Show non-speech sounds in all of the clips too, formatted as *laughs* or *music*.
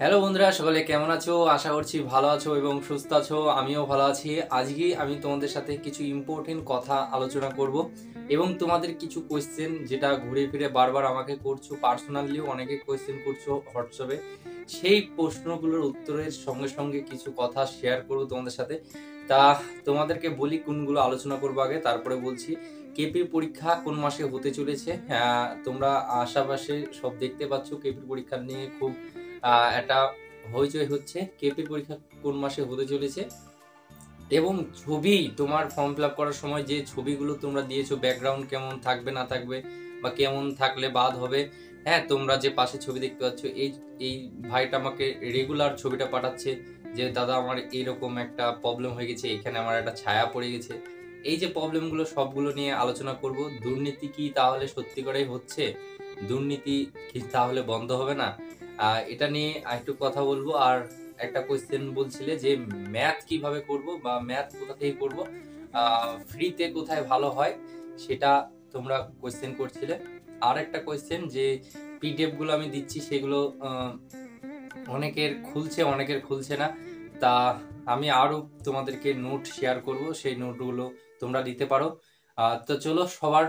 Hello বন্ধুরা, সকলে কেমন আছো? আশা করছি ভালো আছো এবং সুস্থ আছো। আমিও ভালো আছি। আজকে আমি তোমাদের সাথে কিছু ইম্পর্টেন্ট কথা আলোচনা করব এবং তোমাদের কিছু কোয়েশ্চেন যেটা ঘুরে ফিরে বারবার আমাকে করছ পার্সোনালিও অনেকে কোয়েশ্চেন করছ হোয়াটসঅ্যাপে সেই প্রশ্নগুলোর উত্তরের সঙ্গে সঙ্গে কিছু কথা শেয়ার করব তোমাদের সাথে। তা তোমাদেরকে বলি কোনগুলো আলোচনা করব আগে, তারপরে বলছি কেপির পরীক্ষা কোন মাসে হতে চলেছে। তোমরা আশাপাশে সব দেখতে পাচ্ছ কেপির পরীক্ষা নিয়ে খুব একটা হইচই হচ্ছে। কেপির পরীক্ষা কোন মাসে হতে চলেছে? এবং ছবি তোমার ফর্ম ফিল করার সময় যে ছবিগুলো তোমরা দিয়েছ ব্যাকগ্রাউন্ড কেমন থাকবে, না থাকবে, বা কেমন থাকলে বাদ হবে হ্যাঁ তোমরা যে পাশে ছবি দেখতে পাচ্ছ, এই এই ভাইটা আমাকে রেগুলার ছবিটা পাঠাচ্ছে যে, দাদা, আমার এইরকম একটা প্রবলেম হয়ে গেছে, এখানে আমার একটা ছায়া পড়ে গেছে। এই যে প্রবলেমগুলো সবগুলো নিয়ে আলোচনা করব, দুর্নীতি কি তাহলে সত্যি করেই হচ্ছে? দুর্নীতি কি তাহলে বন্ধ হবে না? এটা নিয়ে একটু কথা বলব। আর একটা কোয়েশ্চেন বলছিলে যে ম্যাথ কীভাবে করব বা ম্যাথ কোথা থেকে করব? ফ্রিতে কোথায় ভালো হয় সেটা তোমরা কোয়েশ্চেন করছিলে। আর একটা কোয়েশ্চেন যে পিডিএফগুলো আমি দিচ্ছি সেগুলো অনেকের খুলছে অনেকের খুলছে না। তা আমি আরও তোমাদেরকে নোট শেয়ার করব, সেই নোটগুলো তোমরা দিতে পারো। তো চলো সবার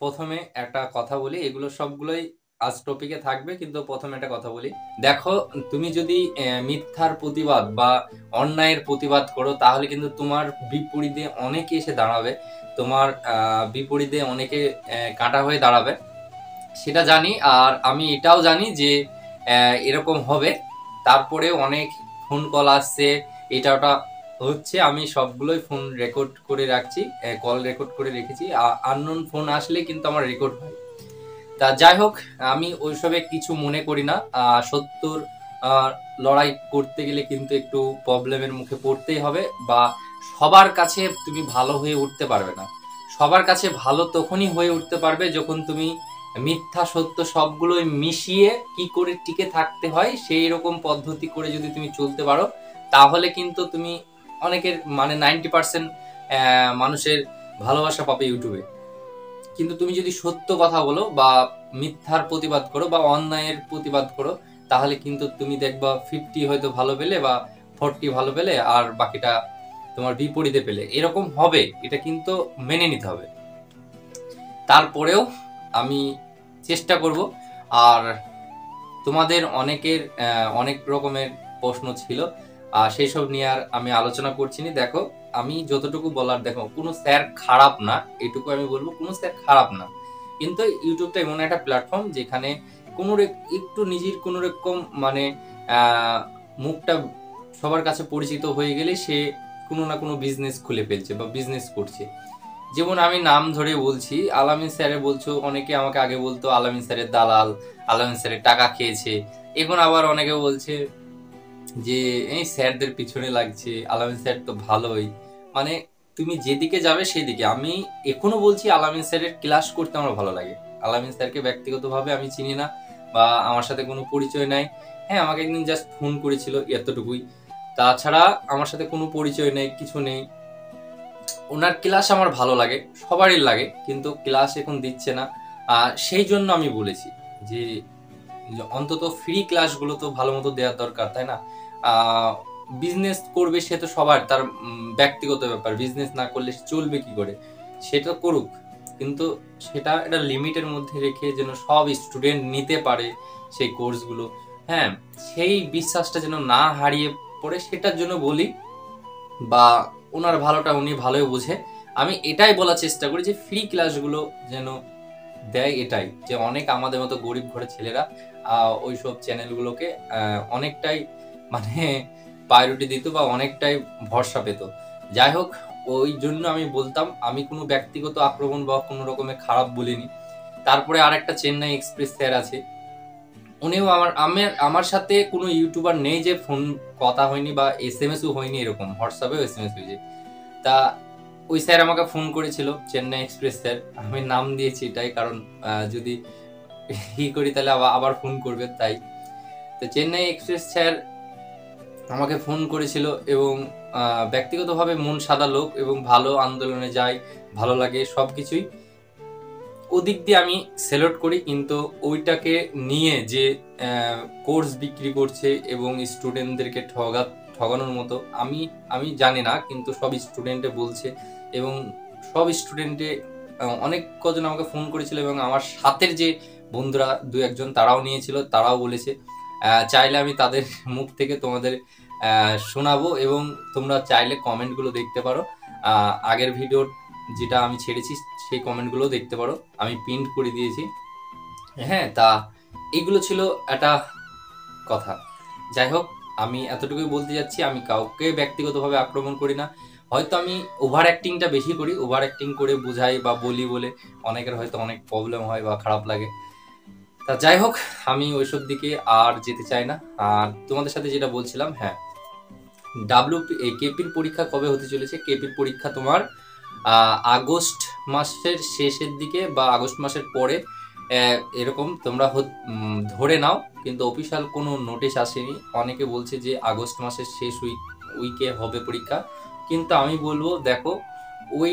প্রথমে একটা কথা বলি। এগুলো সবগুলোই আজ টপিকে থাকবে, কিন্তু প্রথমে একটা কথা বলি। দেখো, তুমি যদি মিথ্যার প্রতিবাদ বা অন্যায়ের প্রতিবাদ করো, তাহলে কিন্তু তোমার বিপরীতে অনেকে এসে দাঁড়াবে। তোমার বিপরীতে অনেকে কাঁটা হয়ে দাঁড়াবে। সেটা জানি, আর আমি এটাও জানি যে এরকম হবে। তারপরে অনেক ফোন কল আসছে, এটা ওটা হচ্ছে, আমি সবগুলোই ফোন রেকর্ড করে রাখছি কল রেকর্ড করে রেখেছি। আননোন ফোন আসলে কিন্তু আমার রেকর্ড হয়। তা যাই হোক, আমি ওইসবে কিছু মনে করি না। সত্যর লড়াই করতে গেলে কিন্তু একটু প্রবলেমের মুখে পড়তেই হবে বা সবার কাছে তুমি ভালো হয়ে উঠতে পারবে না। সবার কাছে ভালো তখনই হয়ে উঠতে পারবে যখন তুমি মিথ্যা, সত্য সবগুলোই মিশিয়ে কি করে টিকে থাকতে হয় সেই রকম পদ্ধতি করে যদি তুমি চলতে পারো, তাহলে কিন্তু তুমি অনেকের মানে নাইনটি পার্সেন্ট মানুষের ভালোবাসা পাবে ইউটিউবে। কিন্তু তুমি যদি সত্য কথা বলো বা মিথ্যার প্রতিবাদ করো বা অন্যায়ের প্রতিবাদ করো, তাহলে কিন্তু তুমি দেখবা ফিফটি হয়তো ভালো পেলে বা ফোরটি ভালো পেলে আর বাকিটা তোমার বিপরীতে পেলে। এরকম হবে, এটা কিন্তু মেনে নিতে হবে। তারপরেও আমি চেষ্টা করব, আর তোমাদের অনেকের অনেক রকমের প্রশ্ন ছিল আর সেই সব নিয়ে আর আমি আলোচনা করছি দেখো আমি যতটুকু বলার, দেখো, কোনো স্যার খারাপ না, এটুকু আমি বলব, কোনো স্যার খারাপ না। কিন্তু ইউটিউবটা এমন একটা প্ল্যাটফর্ম যেখানে কোনো একটু নিজের কোনো রকম মানে মুখটা সবার কাছে পরিচিত হয়ে গেলে সে কোনো না কোনো বিজনেস খুলে ফেলছে বা বিজনেস করছে। যেমন আমি নাম ধরে বলছি, আলামিন স্যারে বলছো, অনেকে আমাকে আগে বলতো, আলামিন স্যারের দালাল, আলামিন স্যারের টাকা খেয়েছে। এখন আবার অনেকে বলছে যে এই স্যারদের পিছনে লাগছে আলামিন স্যার তো ভালোই। মানে তুমি যেদিকে যাবে সেদিকে। আমি এখনও বলছি আলামিন স্যারের ক্লাস করতে আমার ভালো লাগে। আলামিন স্যারকে ব্যক্তিগতভাবে আমি চিনি না বা আমার সাথে কোনো পরিচয় নাই। হ্যাঁ আমাকে একদিন জাস্ট ফোন করেছিল এতটুকুই। তাছাড়া আমার সাথে কোনো পরিচয় নেই কিছু নেই। ওনার ক্লাস আমার ভালো লাগে সবারই লাগে কিন্তু ক্লাস এখন দিচ্ছে না। আহ, সেই জন্য আমি বলেছি যে অন্তত ফ্রি ক্লাসগুলো তো ভালো মতো দেওয়ার দরকার, তাই না? বিজনেস করবে সে তো সবার, তার ব্যক্তিগত ব্যাপার। বিজনেস না করলে চলবে কি করে? সেটা করুক, কিন্তু সেটা একটা লিমিটের মধ্যে রেখে যেন সব স্টুডেন্ট নিতে পারে সেই কোর্সগুলো হ্যাঁ সেই বিশ্বাসটা যেন না হারিয়ে পড়ে, সেটার জন্য বলি, বা ওনার ভালোটা উনি ভালোই বোঝে। আমি এটাই বলার চেষ্টা করি যে ফ্রি ক্লাসগুলো যেন দেয় এটাই যে অনেক আমাদের মতো গরিব ঘরের ছেলেরা ওইসব চ্যানেলগুলোকে অনেকটাই মানে প্রায়োরিটি দিত বা অনেকটাই ভরসা পেত। যাই হোক, ওই জন্য আমি বলতাম, আমি কোনো ব্যক্তিগত আক্রমণ বা কোনো রকমের খারাপ বলিনি। তারপরে আর একটা চেন্নাই এক্সপ্রেস স্যার আছে, উনিও আমার আমার আমার সাথে কোনো ইউটিউবার নেই যে ফোন কথা হয়নি বা এস এম এসও হয়নি এরকম হোয়াটসঅ্যাপেও এস এম এস হয়েছে। তা ওই স্যার আমাকে ফোন করেছিল, চেন্নাই এক্সপ্রেস স্যার। আমি নাম দিয়েছি এটাই কারণ যদি ই করি তাহলে আবার ফোন করবে তাই। তো চেন্নাই এক্সপ্রেস স্যার আমাকে ফোন করেছিল এবং ব্যক্তিগতভাবে মন সাদা লোক এবং ভালো আন্দোলনে যায় ভালো লাগে সব কিছুই ওদিক দিয়ে আমি সেলেক্ট করি, কিন্তু ওইটাকে নিয়ে যে কোর্স বিক্রি করছে এবং স্টুডেন্টদেরকে ঠগা, ঠগানোর মতো, আমি আমি জানি না, কিন্তু সব স্টুডেন্টে বলছে। এবং সব স্টুডেন্টে অনেক কজন আমাকে ফোন করেছিল এবং আমার সাথের যে বন্ধুরা, দু একজন তারাও নিয়েছিল, তারাও বলেছে চাইলে আমি তাদের *laughs* মুখ থেকে তোমাদের শোনাবো এবং তোমরা চাইলে কমেন্টগুলো দেখতে পারো। আগের ভিডিওর যেটা আমি ছেড়েছি, সেই কমেন্টগুলো দেখতে পারো। আমি প্রিন্ট করে দিয়েছি। হ্যাঁ তা এগুলো ছিল একটা কথা। যাই হোক, আমি এতটুকুই বলতে যাচ্ছি, আমি কাউকে ব্যক্তিগতভাবে আক্রমণ করি না। হয়তো আমি ওভার অ্যাক্টিংটা বেশি করি ওভার অ্যাক্টিং করে বোঝাই বা বলি বলে। অনেকের হয়তো অনেক প্রবলেম হয় বা খারাপ লাগে। তা যাই হোক, আমি ওইসব দিকে আর যেতে চাই না। আর তোমাদের সাথে যেটা বলছিলাম হ্যাঁ ডাব্লিউ কেপির পরীক্ষা কবে হতে চলেছে? কেপির পরীক্ষা তোমার আগস্ট মাসের শেষের দিকে বা আগস্ট মাসের পরে। এরকম তোমরা ধরে নাও, কিন্তু অফিসিয়াল কোনো নোটিশ আসেনি। অনেকে বলছে যে আগস্ট মাসের শেষ উইক উইকে হবে পরীক্ষা। কিন্তু আমি বলব, দেখো, ওই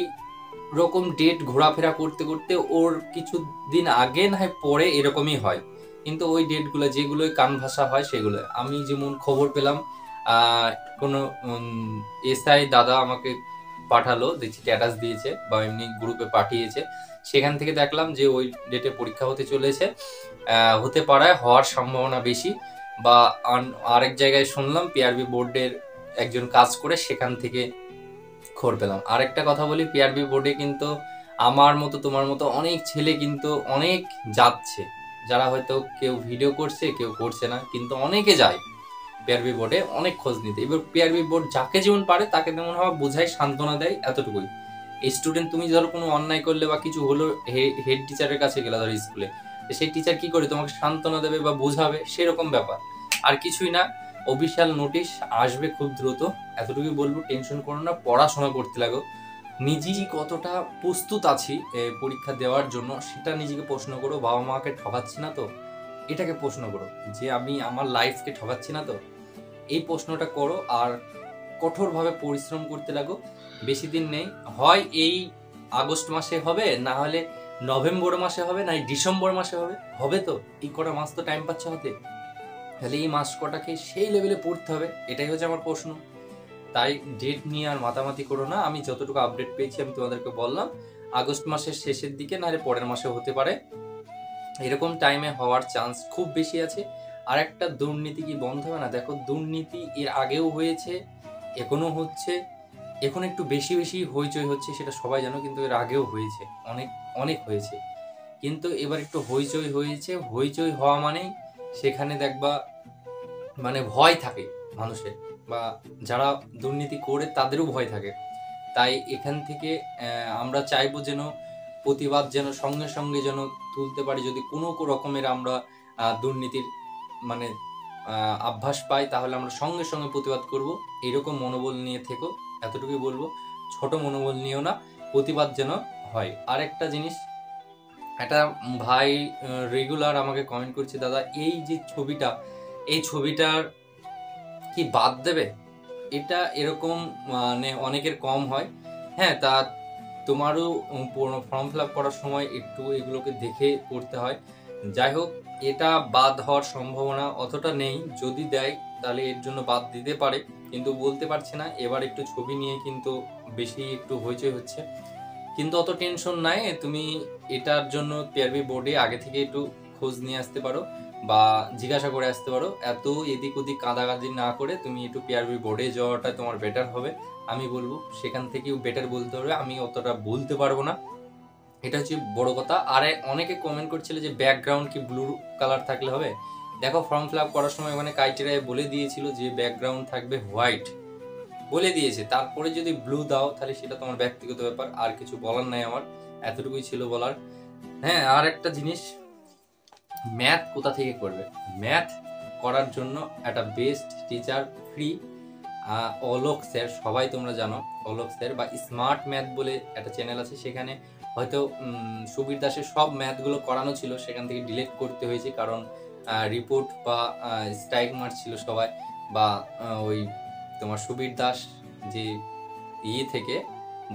রকম ডেট ঘোরাফেরা করতে করতে ওর কিছু দিন আগে না হয় পরে এরকমই হয়। কিন্তু ওই ডেটগুলো যেগুলো কান ভাষা হয় সেগুলো। আমি যেমন খবর পেলাম কোনো এসআই দাদা আমাকে পাঠালো, দেখছি স্ট্যাটাস দিয়েছে বা এমনি গ্রুপে পাঠিয়েছে। সেখান থেকে দেখলাম যে ওই ডেটে পরীক্ষা হতে চলেছে। হতে পারায় হওয়ার সম্ভাবনা বেশি বা আরেক জায়গায় শুনলাম পিআরবি বোর্ডের একজন কাজ করে সেখান থেকে খবর পেলাম। আরেকটা কথা বলি পিআরবি বোর্ডে কিন্তু আমার মতো, তোমার মতো অনেক ছেলে কিন্তু অনেক যাচ্ছে। যারা হয়তো কেউ ভিডিও করছে, কেউ করছে না, কিন্তু অনেকে যায় পিআরবি বোর্ডে অনেক খোঁজ নিতে। এবার পিআরবি বোর্ড যাকে যেমন পারে, তাকে তেমন হওয়া বোঝায়, সান্ত্বনা দেয় এতটুকুই। স্টুডেন্ট তুমি ধরো কোনো অন্যায় করলে বা কিছু হলো হেড টিচারের কাছে গেলে ধরো স্কুলে সেই টিচার কি করে? তোমাকে সান্ত্বনা দেবে বা বোঝাবে, সেরকম ব্যাপার। আর কিছুই না অফিসিয়াল নোটিশ আসবে খুব দ্রুত। এতটুকুই বলব, টেনশন করো না, পড়াশোনা করতে লাগো। নিজেই কতটা প্রস্তুত আছি পরীক্ষা দেওয়ার জন্য, সেটা নিজেকে প্রশ্ন করো, বাবা মাকে ঠকাচ্ছি না তো? এটাকে প্রশ্ন করো, যে আমি আমার লাইফকে ঠকাচ্ছি না তো? এই প্রশ্নটা করো আর কঠোরভাবে পরিশ্রম করতে লাগো। বেশি দিন নেই। হয় এই আগস্ট মাসে হবে, না হলে নভেম্বর মাসে হবে, না ডিসেম্বর মাসে হবে? হবে তো? এই কটা মাস তো টাইম পাচ্ছে হাতে। তাহলে এই মাস কটাকে সেই লেভেলে পড়তে হবে, এটাই হচ্ছে আমার প্রশ্ন। তাই ডেট নিয়ে আর মাতামাতি করো না, আমি যতটুকু আপডেট পেয়েছি আমি তোমাদেরকে বললাম, আগস্ট মাসের শেষের দিকে না হলে পরের মাসে হতে পারে। এরকম টাইমে হওয়ার চান্স খুব বেশি আছে। আর একটা দুর্নীতি কি বন্ধ হবে না? দেখো, দুর্নীতি এর আগেও হয়েছে, এখনও হচ্ছে। এখন একটু বেশি বেশি হইচই হচ্ছে, সেটা সবাই জানো, কিন্তু এর আগেও হয়েছে, অনেক অনেক হয়েছে। কিন্তু এবার একটু হইচই হয়েছে, হইচই হওয়া মানেই সেখানে দেখবা মানে ভয় থাকে মানুষের বা যারা দুর্নীতি করে তাদেরও ভয় থাকে। তাই এখান থেকে আমরা চাইব যেন প্রতিবাদ যেন সঙ্গে সঙ্গে যেন তুলতে পারি। যদি কোনো রকমের আমরা দুর্নীতির মানে আভ্যাস পাই, তাহলে আমরা সঙ্গে সঙ্গে প্রতিবাদ করব। এরকম মনোবল নিয়ে থেকো, এতটুকুই বলব। ছোট মনোবল নিয়েও না, প্রতিবাদ যেন হয়। আর একটা জিনিস একটা ভাই রেগুলার আমাকে কমেন্ট করছে, দাদা, এই যে ছবিটা, এই ছবিটার কি বাদ দেবে? এটা এরকম মানে অনেকের কম হয়। হ্যাঁ তা তোমারও ফর্ম ফিল করার সময় একটু এগুলোকে দেখে করতে হয়। যাই হোক, এটা বাদ হওয়ার সম্ভাবনা অতটা নেই। যদি দেয়, তাহলে এর জন্য বাদ দিতে পারে, কিন্তু বলতে পারছে না। এবার একটু ছবি নিয়ে কিন্তু বেশি একটু হইচই হচ্ছে। কিন্তু অত টেনশন নাই, তুমি এটার জন্য পিআরবি বোর্ডে আগে থেকে একটু খোঁজ নিয়ে আসতে পারো বা জিজ্ঞাসা করে আসতে পারো। এত এদিক ওদিক কাঁদাকাঁদি না করে তুমি একটু পিআরবি বোর্ডে যাওয়াটা তোমার বেটার হবে। আমি বলব, সেখান থেকেও বেটার বলতে হবে। আমি অতটা বলতে পারব না। এটা হচ্ছে বড় কথা। আর অনেকে কমেন্ট করছিল যে ব্যাকগ্রাউন্ড কি ব্লু কালার থাকলে হবে? দেখো ফর্ম ফিল আপ করার সময় ওখানে ক্রাইটেরিয়ায় বলে দিয়েছিল যে ব্যাকগ্রাউন্ড থাকবে হোয়াইট বলে দিয়েছে। তারপরে যদি ব্লু দাও, তাহলে সেটা তোমার ব্যক্তিগত ব্যাপার, আর কিছু বলার নাই আমার। এতটুকুই ছিল বলার। হ্যাঁ আর একটা জিনিস ম্যাথ কোথা থেকে করবে? ম্যাথ করার জন্য একটা best teacher free Alok sir সবাই তোমরা জানো, অলোক স্যার বা স্মার্ট ম্যাথ বলে একটা চ্যানেল আছে। সেখানে হয়তো সুবীর দাসের সব ম্যাথগুলো করানো ছিল, সেখান থেকে ডিলিট করতে হয়েছে। কারণ রিপোর্ট বা স্ট্রাইক মারছিল সবাই, বা ওই তোমার সুবীর দাস যে ইয়ে থেকে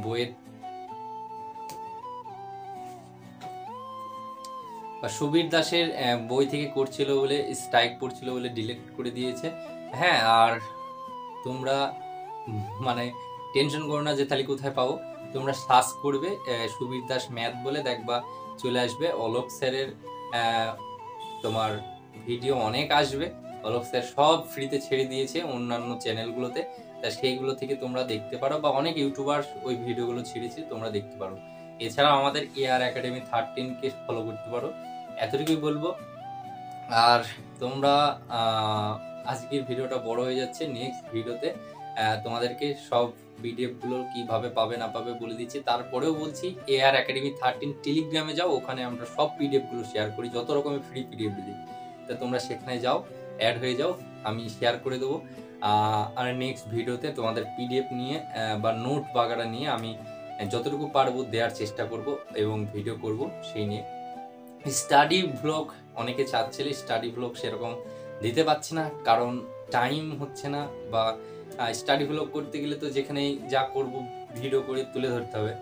বইয়ের সুবীর দাসের বই থেকে করছিল বলে স্ট্রাইক পড়ছিল বলে ডিলেট করে দিয়েছে। হ্যাঁ আর তোমরা মানে টেনশন করো না যে তাহলে কোথায় পাবো তোমরা সার্চ করবে সুবীর দাস ম্যাথ বলে দেখবা, চলে আসবে। অলোক স্যারের তোমার ভিডিও অনেক আসবে। অলোক স্যার সব ফ্রিতে ছেড়ে দিয়েছে অন্যান্য চ্যানেলগুলোতে তা সেইগুলো থেকে তোমরা দেখতে পারো বা অনেক ইউটিউবার ওই ভিডিওগুলো ছেড়েছে, তোমরা দেখতে পারো। এছাড়া আমাদের এআর একাডেমি থার্টিনকে ফলো করতে পারো। এতটুকুই বলব। আর তোমরা আজকের ভিডিওটা বড় হয়ে যাচ্ছে। নেক্সট ভিডিওতে তোমাদেরকে সব পিডিএফগুলো কীভাবে পাবে না পাবে বলে দিচ্ছি। তারপরেও বলছি এআর একাডেমি থার্টিন টেলিগ্রামে যাও, ওখানে আমরা সব পিডিএফগুলো শেয়ার করি, যত রকমের ফ্রি পিডিএফ দিই। তা তোমরা সেখানে যাও। অ্যাড হয়ে যাও, আমি শেয়ার করে দেবো। আর নেক্সট ভিডিওতে তোমাদের পিডিএফ নিয়ে বা নোট বাগারা নিয়ে আমি যতটুকু পারব দেওয়ার চেষ্টা করব এবং ভিডিও করব সেই নিয়ে। স্টাডি ব্লগ অনেকে চাচ্ছিলে স্টাডি ব্লগ সেরকম দিতে পারছি না, কারণ টাইম হচ্ছে না বা স্টাডি ব্লগ করতে গেলে তো যেখানেই যা করব ভিডিও করে তুলে ধরতে হবে।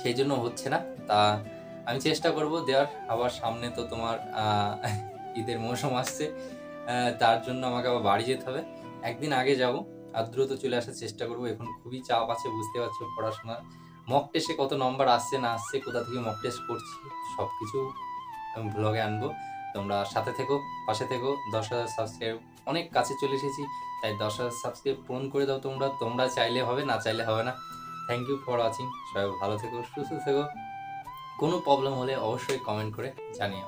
সেই জন্য হচ্ছে না, তা আমি চেষ্টা করব দেওয়ার। আবার সামনে তো তোমার ঈদের মৌসুম আসছে তার জন্য আমাকে আবার বাড়ি যেতে হবে। একদিন আগে যাব, আর দ্রুত চলে আসার চেষ্টা করব। এখন খুবই চাপ আছে, বুঝতে পারছ পড়াশোনার মক টেস্টে কত নম্বর আসছে, না আসছে, কোথা থেকে মক টেস্ট করছি সব কিছু আমি ব্লগে আনব। তোমরা সাথে থেকো, পাশে থেকো, দশ হাজার সাবস্ক্রাইব অনেক কাছে চলে এসেছি, তাই দশ হাজার সাবস্ক্রাইব পূরণ করে দাও তোমরা। তোমরা চাইলে হবে, না চাইলে হবে না। থ্যাংক ইউ ফর ওয়াচিং সবাই ভালো থেকো, সুস্থ থেকো। কোনো প্রবলেম হলে অবশ্যই কমেন্ট করে জানিও।